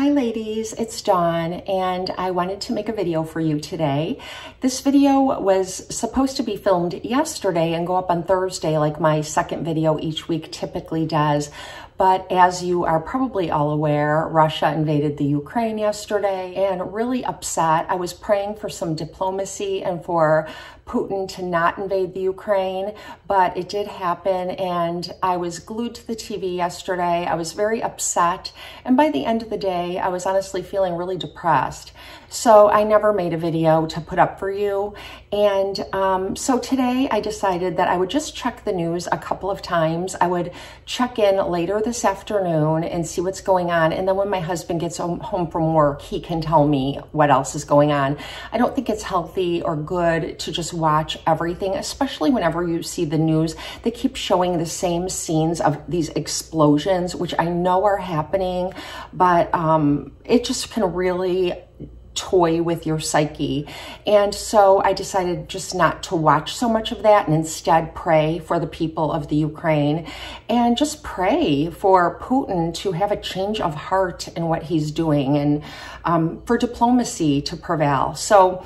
Hi ladies, it's Dawn and I wanted to make a video for you today. This video was supposed to be filmed yesterday and go up on Thursday like my second video each week typically does. But as you are probably all aware, Russia invaded the Ukraine yesterday and really upset. I was praying for some diplomacy and for Putin to not invade the Ukraine, but it did happen and I was glued to the TV yesterday. I was very upset. And by the end of the day, I was honestly feeling really depressed. So I never made a video to put up for you. And um, so today I decided that I would just check the news a couple of times. I would check in later this afternoon and see what's going on. And then when my husband gets home from work, he can tell me what else is going on. I don't think it's healthy or good to just watch everything, especially whenever you see the news. They keep showing the same scenes of these explosions, which I know are happening, but um, it just can really toy with your psyche. And so I decided just not to watch so much of that and instead pray for the people of the Ukraine and just pray for Putin to have a change of heart in what he's doing and um, for diplomacy to prevail. So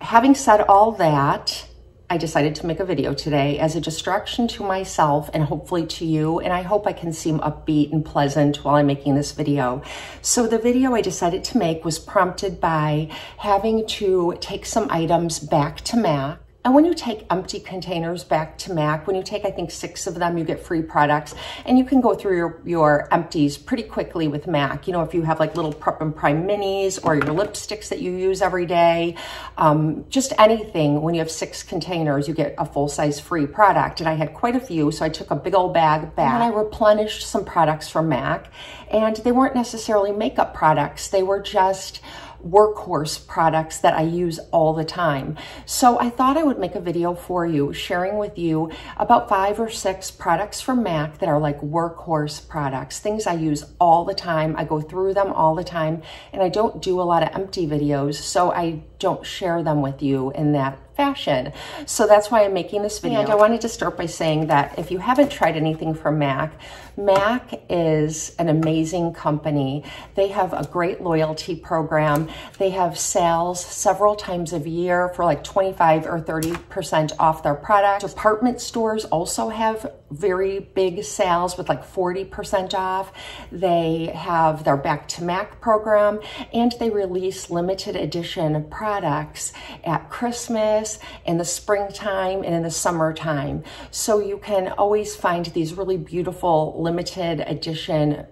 having said all that, I decided to make a video today as a distraction to myself and hopefully to you. And I hope I can seem upbeat and pleasant while I'm making this video. So the video I decided to make was prompted by having to take some items back to MAC and when you take empty containers back to MAC, when you take, I think, six of them, you get free products. And you can go through your, your empties pretty quickly with MAC. You know, if you have like little Prep and Prime minis or your lipsticks that you use every day, um, just anything, when you have six containers, you get a full-size free product. And I had quite a few, so I took a big old bag back. And I replenished some products from MAC. And they weren't necessarily makeup products. They were just workhorse products that I use all the time. So I thought I would make a video for you sharing with you about five or six products from MAC that are like workhorse products, things I use all the time. I go through them all the time and I don't do a lot of empty videos, so I don't share them with you in that fashion. So that's why I'm making this video. And I wanted to start by saying that if you haven't tried anything from MAC, MAC is an amazing company. They have a great loyalty program. They have sales several times a year for like 25 or 30% off their products. Department stores also have very big sales with like 40% off. They have their Back to Mac program and they release limited edition products at Christmas, in the springtime, and in the summertime. So you can always find these really beautiful limited edition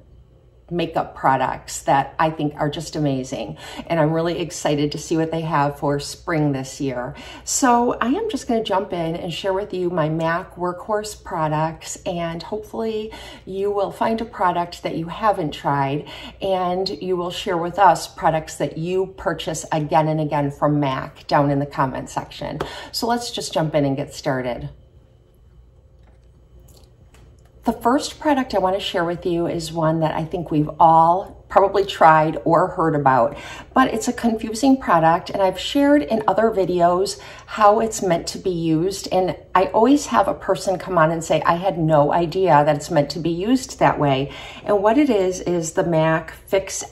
makeup products that I think are just amazing. And I'm really excited to see what they have for spring this year. So I am just gonna jump in and share with you my MAC Workhorse products and hopefully you will find a product that you haven't tried and you will share with us products that you purchase again and again from MAC down in the comment section. So let's just jump in and get started. The first product I want to share with you is one that I think we've all probably tried or heard about, but it's a confusing product and I've shared in other videos how it's meant to be used. And I always have a person come on and say, I had no idea that it's meant to be used that way. And what it is, is the MAC Fix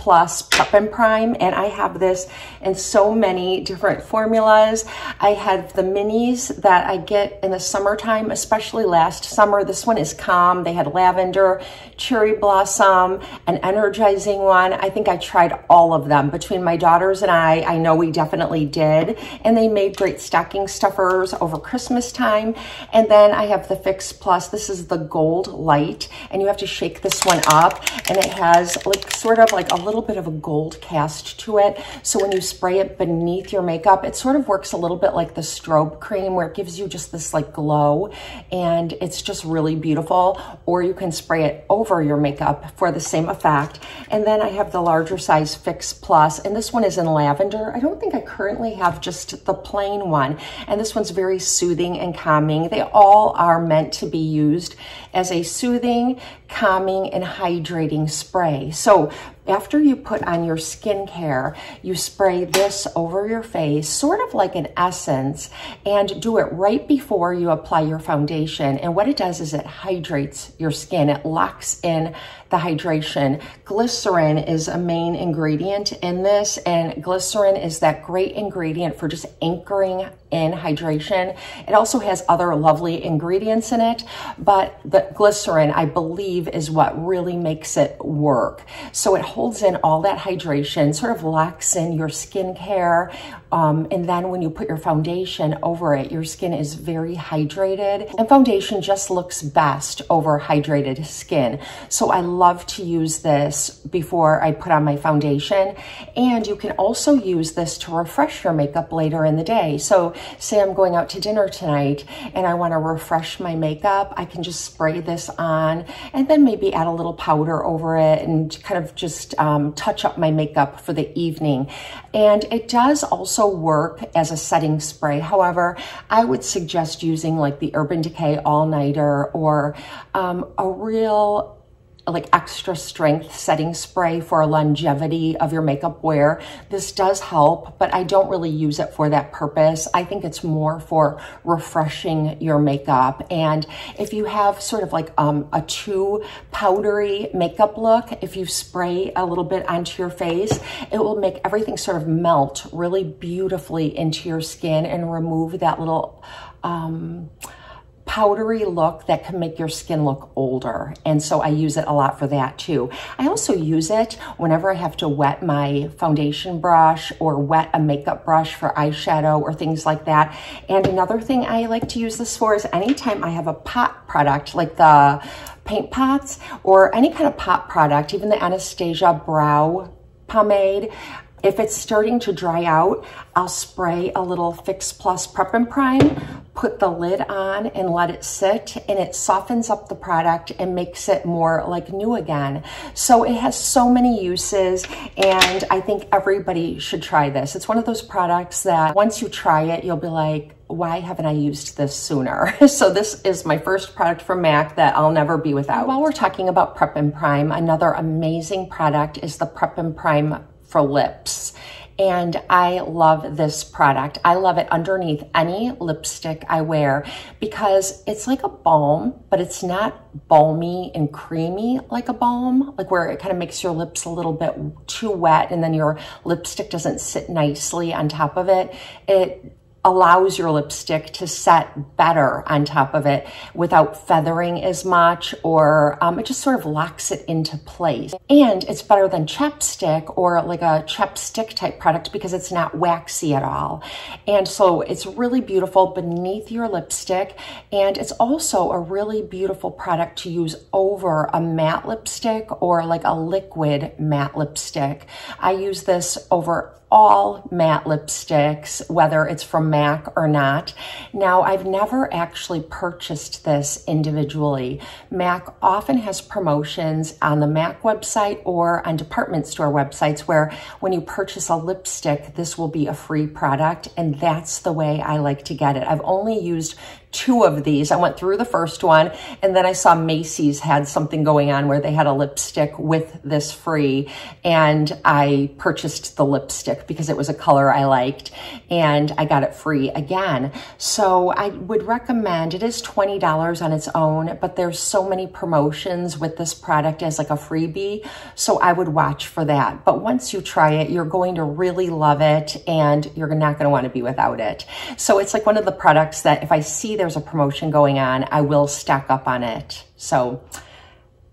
Plus Prep and Prime, and I have this in so many different formulas. I have the minis that I get in the summertime, especially last summer. This one is Calm. They had lavender, cherry blossom, an energizing one. I think I tried all of them. Between my daughters and I, I know we definitely did. And they made great stocking stuffers over Christmas time. And then I have the Fix Plus. This is the Gold Light, and you have to shake this one up, and it has like sort of like a little little bit of a gold cast to it. So when you spray it beneath your makeup, it sort of works a little bit like the strobe cream where it gives you just this like glow and it's just really beautiful. Or you can spray it over your makeup for the same effect. And then I have the larger size Fix Plus and this one is in lavender. I don't think I currently have just the plain one. And this one's very soothing and calming. They all are meant to be used as a soothing, calming, and hydrating spray. So after you put on your skincare, you spray this over your face, sort of like an essence, and do it right before you apply your foundation. And what it does is it hydrates your skin. It locks in the hydration. Glycerin is a main ingredient in this, and glycerin is that great ingredient for just anchoring in hydration. It also has other lovely ingredients in it, but the glycerin, I believe, is what really makes it work. So it holds in all that hydration, sort of locks in your skincare, um, and then when you put your foundation over it, your skin is very hydrated, and foundation just looks best over hydrated skin. So I love to use this before I put on my foundation. And you can also use this to refresh your makeup later in the day. So say I'm going out to dinner tonight and I wanna refresh my makeup, I can just spray this on and then maybe add a little powder over it and kind of just um, touch up my makeup for the evening. And it does also work as a setting spray. However, I would suggest using like the Urban Decay All Nighter or um, a real like extra strength setting spray for a longevity of your makeup wear. This does help, but I don't really use it for that purpose. I think it's more for refreshing your makeup. And if you have sort of like um, a too powdery makeup look, if you spray a little bit onto your face, it will make everything sort of melt really beautifully into your skin and remove that little, um, powdery look that can make your skin look older. And so I use it a lot for that too. I also use it whenever I have to wet my foundation brush or wet a makeup brush for eyeshadow or things like that. And another thing I like to use this for is anytime I have a pot product like the paint pots or any kind of pot product, even the Anastasia brow pomade, if it's starting to dry out, I'll spray a little Fix Plus Prep and Prime, put the lid on and let it sit and it softens up the product and makes it more like new again. So it has so many uses and I think everybody should try this. It's one of those products that once you try it, you'll be like, why haven't I used this sooner? so this is my first product from MAC that I'll never be without. While we're talking about Prep and Prime, another amazing product is the Prep and Prime for lips. And I love this product. I love it underneath any lipstick I wear because it's like a balm, but it's not balmy and creamy like a balm, like where it kind of makes your lips a little bit too wet and then your lipstick doesn't sit nicely on top of it. It allows your lipstick to set better on top of it without feathering as much or um, it just sort of locks it into place. And it's better than chapstick or like a chapstick type product because it's not waxy at all. And so it's really beautiful beneath your lipstick and it's also a really beautiful product to use over a matte lipstick or like a liquid matte lipstick. I use this over all matte lipsticks, whether it's from MAC or not. Now, I've never actually purchased this individually. MAC often has promotions on the MAC website or on department store websites where when you purchase a lipstick, this will be a free product, and that's the way I like to get it. I've only used two of these. I went through the first one and then I saw Macy's had something going on where they had a lipstick with this free and I purchased the lipstick because it was a color I liked and I got it free again. So I would recommend, it is $20 on its own, but there's so many promotions with this product as like a freebie. So I would watch for that. But once you try it, you're going to really love it and you're not going to want to be without it. So it's like one of the products that if I see there's a promotion going on, I will stack up on it. So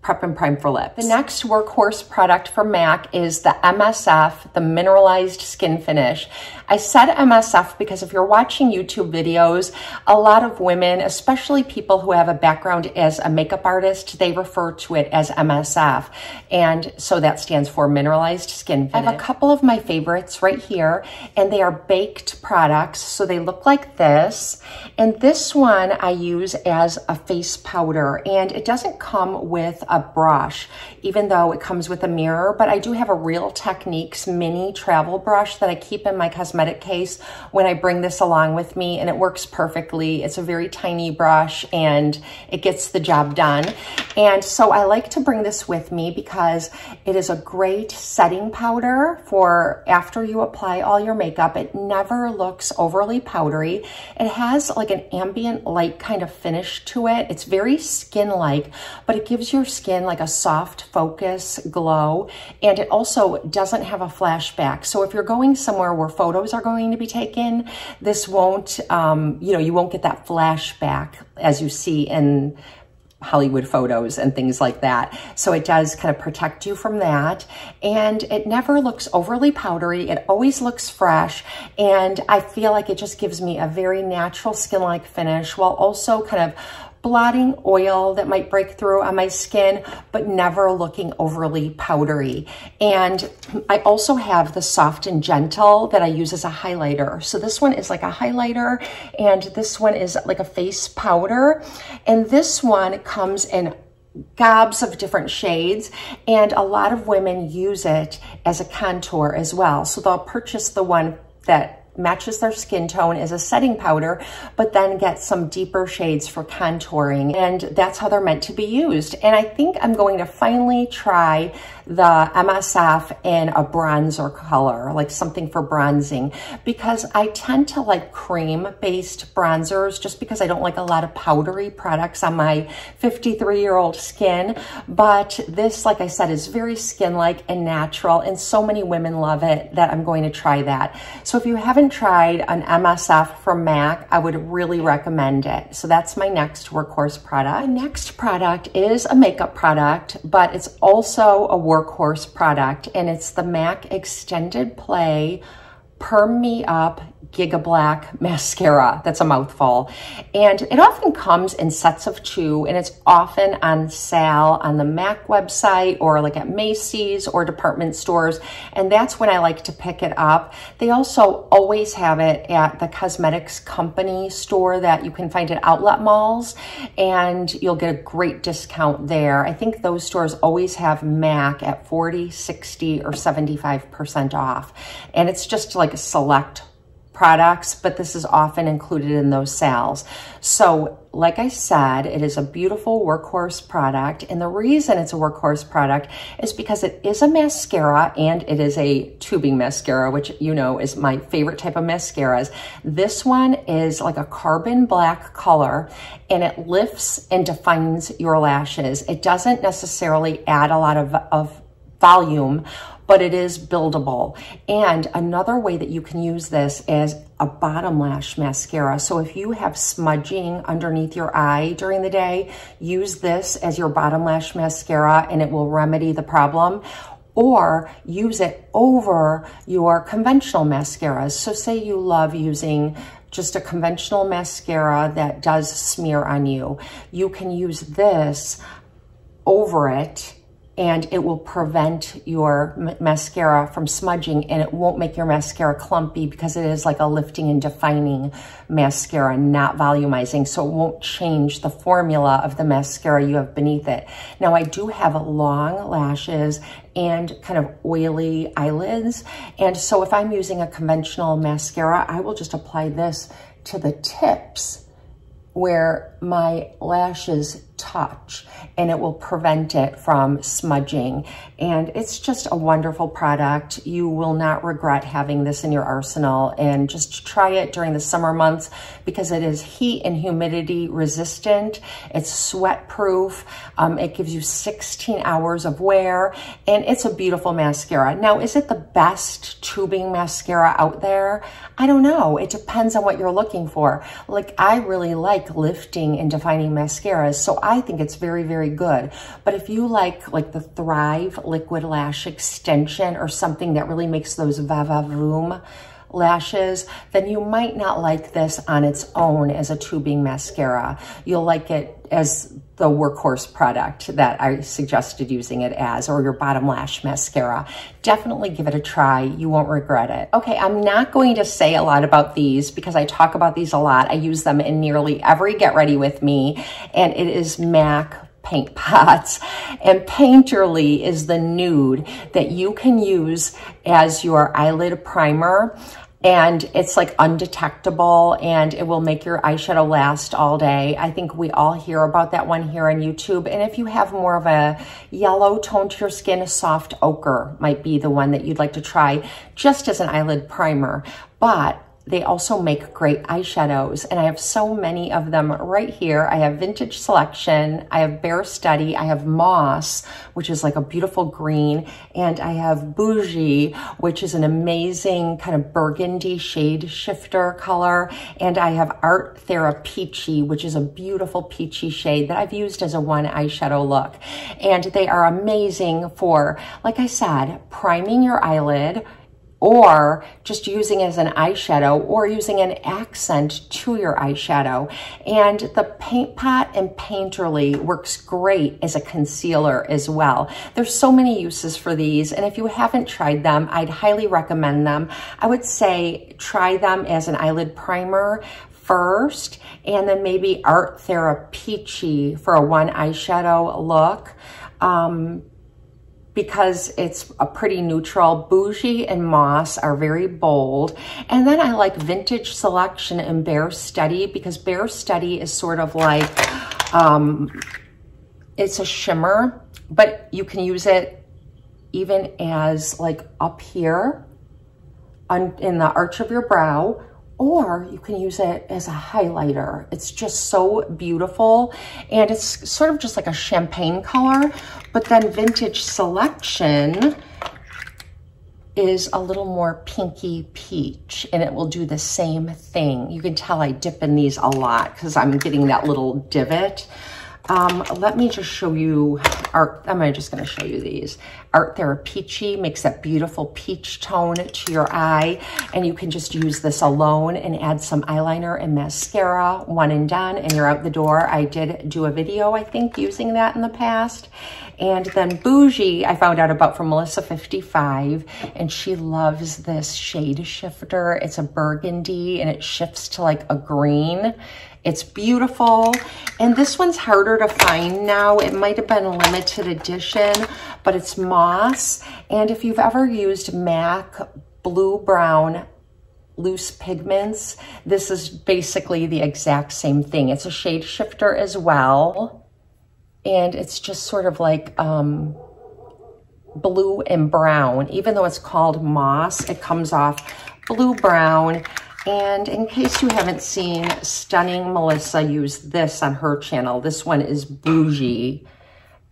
Prep and Prime for Lips. The next workhorse product for MAC is the MSF, the Mineralized Skin Finish. I said MSF because if you're watching YouTube videos, a lot of women, especially people who have a background as a makeup artist, they refer to it as MSF. And so that stands for Mineralized Skin. I have a couple of my favorites right here, and they are baked products. So they look like this. And this one I use as a face powder, and it doesn't come with a brush, even though it comes with a mirror, but I do have a Real Techniques mini travel brush that I keep in my cosmetic cosmetic case when I bring this along with me and it works perfectly. It's a very tiny brush and it gets the job done. And so I like to bring this with me because it is a great setting powder for after you apply all your makeup. It never looks overly powdery. It has like an ambient light kind of finish to it. It's very skin-like, but it gives your skin like a soft focus glow. And it also doesn't have a flashback. So if you're going somewhere where photos are going to be taken, this won't, um, you know, you won't get that flashback as you see in Hollywood photos and things like that. So it does kind of protect you from that. And it never looks overly powdery. It always looks fresh. And I feel like it just gives me a very natural skin-like finish while also kind of blotting oil that might break through on my skin, but never looking overly powdery. And I also have the Soft and Gentle that I use as a highlighter. So this one is like a highlighter and this one is like a face powder. And this one comes in gobs of different shades and a lot of women use it as a contour as well. So they'll purchase the one that matches their skin tone as a setting powder, but then get some deeper shades for contouring. And that's how they're meant to be used. And I think I'm going to finally try the MSF in a bronzer color, like something for bronzing, because I tend to like cream-based bronzers just because I don't like a lot of powdery products on my 53-year-old skin. But this, like I said, is very skin-like and natural, and so many women love it that I'm going to try that. So if you haven't tried an MSF from MAC, I would really recommend it. So that's my next workhorse product. The next product is a makeup product, but it's also a work workhorse product, and it's the MAC Extended Play Perm Me Up Giga Black mascara. That's a mouthful. And it often comes in sets of two and it's often on sale on the MAC website or like at Macy's or department stores. And that's when I like to pick it up. They also always have it at the cosmetics company store that you can find at outlet malls and you'll get a great discount there. I think those stores always have MAC at 40, 60 or 75% off. And it's just like a select products, but this is often included in those sales. So like I said, it is a beautiful workhorse product. And the reason it's a workhorse product is because it is a mascara and it is a tubing mascara, which you know is my favorite type of mascaras. This one is like a carbon black color and it lifts and defines your lashes. It doesn't necessarily add a lot of, of volume, but it is buildable. And another way that you can use this is a bottom lash mascara. So if you have smudging underneath your eye during the day, use this as your bottom lash mascara and it will remedy the problem or use it over your conventional mascaras. So say you love using just a conventional mascara that does smear on you. You can use this over it and it will prevent your mascara from smudging and it won't make your mascara clumpy because it is like a lifting and defining mascara, not volumizing. So it won't change the formula of the mascara you have beneath it. Now I do have long lashes and kind of oily eyelids. And so if I'm using a conventional mascara, I will just apply this to the tips where my lashes touch and it will prevent it from smudging. And it's just a wonderful product. You will not regret having this in your arsenal and just try it during the summer months because it is heat and humidity resistant. It's sweat proof. Um, it gives you 16 hours of wear and it's a beautiful mascara. Now, is it the best tubing mascara out there? I don't know. It depends on what you're looking for. Like I really like lifting and defining mascaras. So I think it's very, very good. But if you like like the Thrive Liquid Lash Extension or something that really makes those va-va-voom lashes, then you might not like this on its own as a tubing mascara. You'll like it as the workhorse product that I suggested using it as, or your bottom lash mascara. Definitely give it a try. You won't regret it. Okay, I'm not going to say a lot about these because I talk about these a lot. I use them in nearly every Get Ready With Me, and it is MAC paint pots. And Painterly is the nude that you can use as your eyelid primer. and it's like undetectable and it will make your eyeshadow last all day. I think we all hear about that one here on YouTube. And if you have more of a yellow tone to your skin, a soft ochre might be the one that you'd like to try just as an eyelid primer. But they also make great eyeshadows and I have so many of them right here. I have Vintage Selection, I have Bare Study, I have Moss, which is like a beautiful green, and I have Bougie, which is an amazing kind of burgundy shade shifter color, and I have Art Thera Peachy, which is a beautiful peachy shade that I've used as a one eyeshadow look. And they are amazing for, like I said, priming your eyelid, or just using as an eyeshadow or using an accent to your eyeshadow. And the Paint Pot and Painterly works great as a concealer as well. There's so many uses for these. And if you haven't tried them, I'd highly recommend them. I would say try them as an eyelid primer first, and then maybe Art Thera for a one eyeshadow look. Um, because it's a pretty neutral. Bougie and Moss are very bold. And then I like Vintage Selection and Bare Study because Bare Study is sort of like, um, it's a shimmer, but you can use it even as like up here on, in the arch of your brow or you can use it as a highlighter. It's just so beautiful. And it's sort of just like a champagne color, but then Vintage Selection is a little more pinky peach and it will do the same thing. You can tell I dip in these a lot because I'm getting that little divot. Um, let me just show you, art, I'm just gonna show you these. Art Thera Peachy makes that beautiful peach tone to your eye, and you can just use this alone and add some eyeliner and mascara, one and done, and you're out the door. I did do a video, I think, using that in the past. And then Bougie, I found out about from Melissa55, and she loves this shade shifter. It's a burgundy, and it shifts to like a green. It's beautiful. And this one's harder to find now. It might have been a limited edition, but it's moss. And if you've ever used MAC Blue Brown loose pigments, this is basically the exact same thing. It's a shade shifter as well. And it's just sort of like um, blue and brown. Even though it's called moss, it comes off blue-brown. And in case you haven't seen Stunning Melissa use this on her channel, this one is Bougie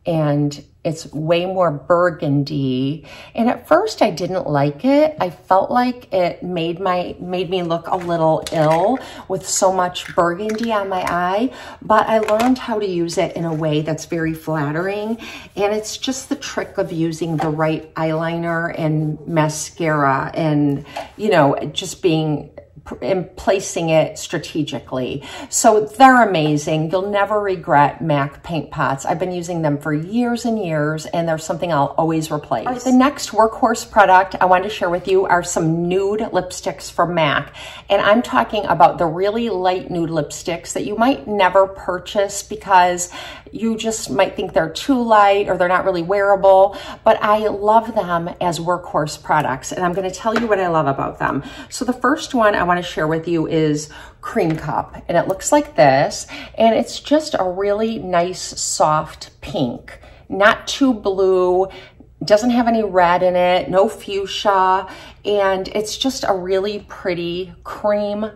and it's way more burgundy. And at first I didn't like it. I felt like it made my made me look a little ill with so much burgundy on my eye, but I learned how to use it in a way that's very flattering. And it's just the trick of using the right eyeliner and mascara and, you know, just being and placing it strategically. So they're amazing. You'll never regret MAC paint pots. I've been using them for years and years, and they're something I'll always replace. Right, the next workhorse product I wanted to share with you are some nude lipsticks from MAC. And I'm talking about the really light nude lipsticks that you might never purchase because you just might think they're too light or they're not really wearable, but I love them as workhorse products. And I'm gonna tell you what I love about them. So the first one I wanna share with you is Cream Cup. And it looks like this. And it's just a really nice, soft pink. Not too blue, doesn't have any red in it, no fuchsia, and it's just a really pretty cream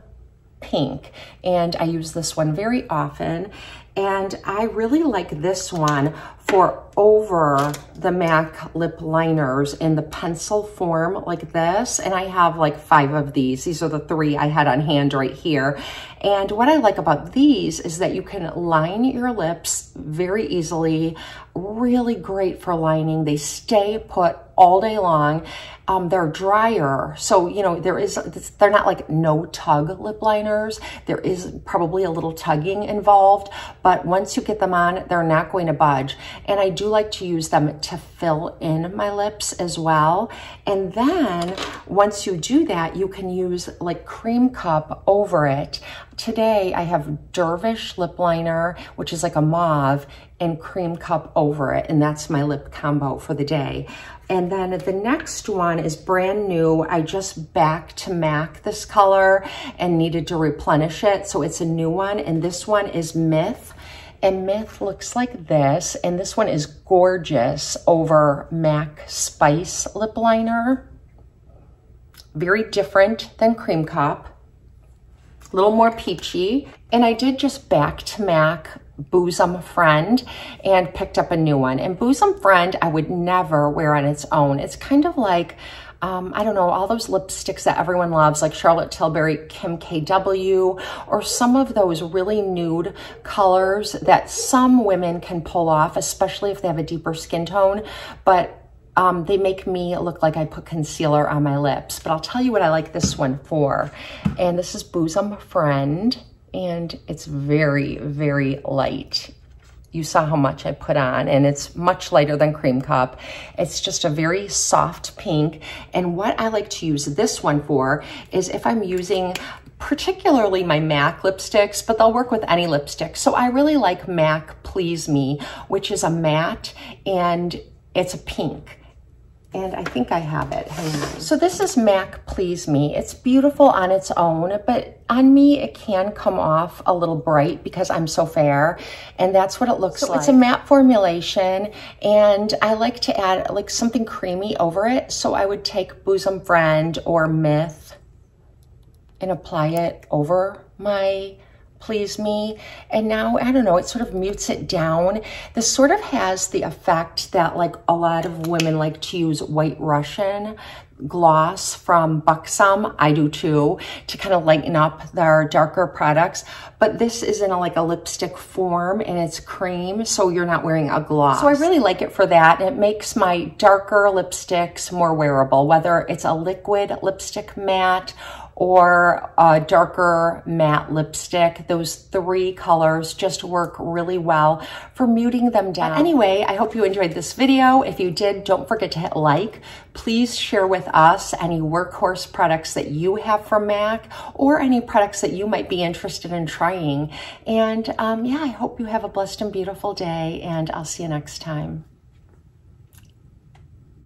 pink. And I use this one very often. And I really like this one for over the MAC lip liners in the pencil form like this. And I have like five of these. These are the three I had on hand right here. And what I like about these is that you can line your lips very easily. Really great for lining. They stay put all day long. Um, they're drier. So, you know, there is, they're not like no tug lip liners. There is probably a little tugging involved, but once you get them on, they're not going to budge. And I do like to use them to fill in my lips as well. And then once you do that, you can use like cream cup over it. Today I have Dervish lip liner, which is like a mauve and cream cup over it. And that's my lip combo for the day. And then the next one is brand new. I just back to MAC this color and needed to replenish it. So it's a new one. And this one is Myth. And Myth looks like this. And this one is gorgeous over MAC Spice Lip Liner. Very different than Cream Cup. A little more peachy. And I did just back to MAC Bosom Friend and picked up a new one. And Bosom Friend, I would never wear on its own. It's kind of like, um, I don't know, all those lipsticks that everyone loves, like Charlotte Tilbury, Kim KW, or some of those really nude colors that some women can pull off, especially if they have a deeper skin tone. But um, they make me look like I put concealer on my lips. But I'll tell you what I like this one for. And this is Bosom Friend and it's very, very light. You saw how much I put on and it's much lighter than Cream Cup. It's just a very soft pink. And what I like to use this one for is if I'm using particularly my MAC lipsticks, but they'll work with any lipstick. So I really like MAC Please Me, which is a matte and it's a pink and I think I have it. So this is MAC Please Me. It's beautiful on its own, but on me, it can come off a little bright because I'm so fair, and that's what it looks so like. It's a matte formulation, and I like to add like something creamy over it, so I would take Bosom Friend or Myth and apply it over my please me. And now, I don't know, it sort of mutes it down. This sort of has the effect that like a lot of women like to use White Russian gloss from Buxom, I do too, to kind of lighten up their darker products. But this is in a, like a lipstick form and it's cream, so you're not wearing a gloss. So I really like it for that. It makes my darker lipsticks more wearable, whether it's a liquid lipstick matte or a darker matte lipstick. Those three colors just work really well for muting them down. Anyway, I hope you enjoyed this video. If you did, don't forget to hit like. Please share with us any workhorse products that you have from MAC or any products that you might be interested in trying. And um, yeah, I hope you have a blessed and beautiful day and I'll see you next time.